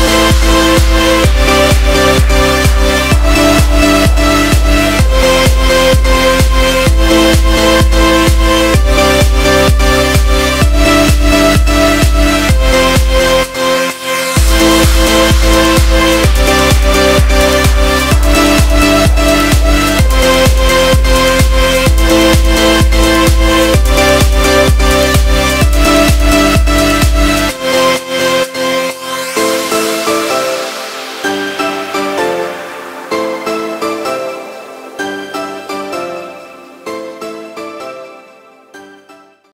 Música